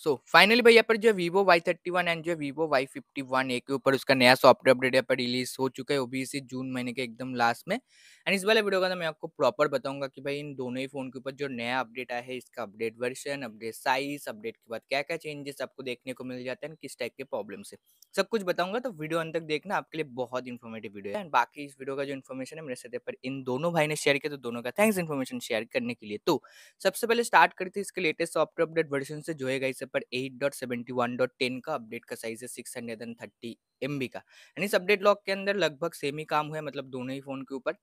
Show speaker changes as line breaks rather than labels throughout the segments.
So finally भैया पर जो है Vivo Y thirty one and जो है Vivo Y fifty one A के ऊपर उसका नया सॉफ्टवेयर अपडेट यहाँ पर रिलीज़ हो चुका है, वो भी इसी जून महीने के एकदम लास्ट में। एंड इस वाले वीडियो का मैं आपको प्रॉपर बताऊँगा कि भाई इन दोनों ही फ़ोन के ऊपर जो नया अपडेट आया है, इसका update version, update size, update के बाद क्या क्या चेंजेस आपको देखने को मिल जाते हैं किस टाइप के प्रॉब्लम से। सब कुछ बताऊँगा तो वीडियो अंत तक देखना, आपके लिए बहुत इन्फॉर्मेटिव वीडियो है। एंड बाकी इस वीडियो का जो इन्फॉर्मेशन है, मेरे साथ पर इन दोनों भाई ने शेयर किया तो दोनों का थैंक्स इन्फॉर्मेशन शेयर करने के लिए। तो सबसे पहले स्टार्ट करते इसके लेटेस्ट सॉफ्टवेयर अपडेट वर्जन से, जो है पर eight dot seventy one dot ten का अपडेट का साइज़ है six hundred and thirty M का। यानी इस अपडेट लॉक के अंदर लगभग सेम ही काम हुआ है मतलब दोनों ही फ़ोन के ऊपर।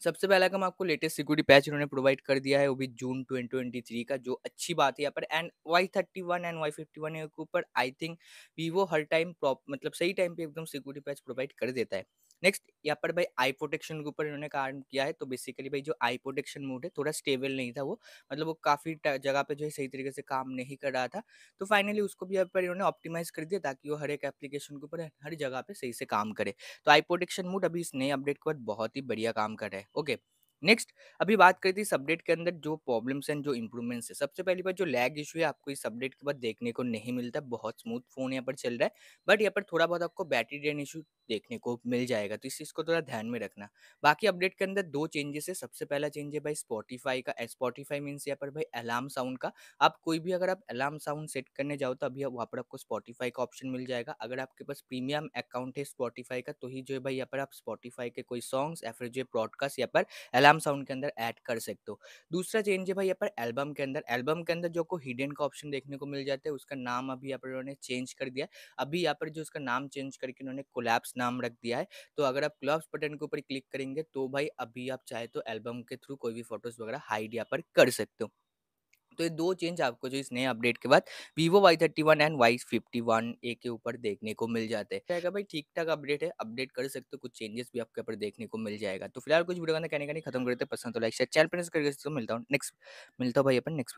सबसे पहला काम आपको लेटेस्ट सिक्योरिटी पैच उन्होंने प्रोवाइड कर दिया है, वो भी जून 2023 का, जो अच्छी बात है यहाँ पर। And Y thirty one and Y fifty one के ऊपर आई थिंक वीवो हर टाइम मतलब सही टाइम पे एकदम सिक्योरिटी पैच प्रोवाइड कर देता है। नेक्स्ट यहाँ पर भाई आई प्रोटेक्शन के ऊपर इन्होंने काम किया है तो बेसिकली भाई जो आई प्रोटेक्शन मोड है, थोड़ा स्टेबल नहीं था वो। मतलब वो काफ़ी जगह पे जो है सही तरीके से काम नहीं कर रहा था। तो फाइनली उसको भी यहाँ पर इन्होंने ऑप्टिमाइज कर दिया ताकि वो हर एक एप्लीकेशन के ऊपर हर जगह पर सही से काम करे। तो आई प्रोटेक्शन मोड अभी इस नए अपडेट के बाद बहुत ही बढ़िया काम कर रहा है ओके नेक्स्ट अभी बात करते हैं इस अपडेट के अंदर जो प्रॉब्लम्स हैं जो इंप्रूवमेंट्स है। सबसे पहली बात, जो लैग इशू है आपको इस अपडेट के बाद देखने को नहीं मिलता। बहुत स्मूथ फ़ोन यहाँ पर चल रहा है, बट यहाँ पर थोड़ा बहुत आपको बैटरी ड्रेन इशू देखने को मिल जाएगा तो इस चीज़ को थोड़ा ध्यान में रखना। बाकी अपडेट के अंदर दो चेंजेस है। सबसे पहला चेंज है भाई स्पॉटीफाई का स्पॉटीफाई मीन्स यहाँ पर भाई अलार्म साउंड का। आप कोई भी अगर आप अलार्म साउंड सेट करने जाओ तो अभी वहाँ पर आपको स्पॉटीफाई का ऑप्शन मिल जाएगा। अगर आपके पास प्रीमियम अकाउंट है स्पॉटीफाई का तो ही जो है भाई यहाँ पर आप स्पॉटीफाई के कोई सॉन्ग्स या फिर जो है ब्रॉडकास्ट यहाँ पर अलार्म साउंड के अंदर ऐड कर सकते हो। दूसरा चेंज है भाई यहाँ पर एल्बम के अंदर। एल्बम के अंदर जो को हिडन का ऑप्शन देखने को मिल जाता है, उसका नाम अभी यहाँ पर उन्होंने चेंज कर दिया अभी यहाँ पर जो उसका नाम चेंज करके उन्होंने कोलैप्स नाम रख दिया है तो अगर आप क्लॉप्स बटन के ऊपर क्लिक करेंगे तो भाई अभी आप चाहे तो एल्बम के थ्रू कोई भी फ़ोटोज़ वगैरह हाइड यहाँ पर कर सकते हो। तो ये दो चेंज आपको जो इस नए अपडेट के बाद Vivo Y thirty one and Y fifty one A के ऊपर देखने को मिल जाते हैं। भाई ठीक ठाक अपडेट है, अपडेट कर सकते हो, कुछ चेंजेस भी आपके ऊपर देखने को मिल जाएगा। तो फ़िलहाल कुछ वीडियो कहने का नहीं, खत्म करते पसंद तो लाइक, शेयर, चैनल पर करके मिलता हूँ। नेक्स्ट, मिलता हूँ भाई अपन नेक्स्ट